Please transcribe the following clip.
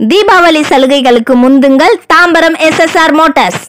தீபாவளி சலுகைகளுக்கு முந்துங்கள் Tambaram SSR Motors.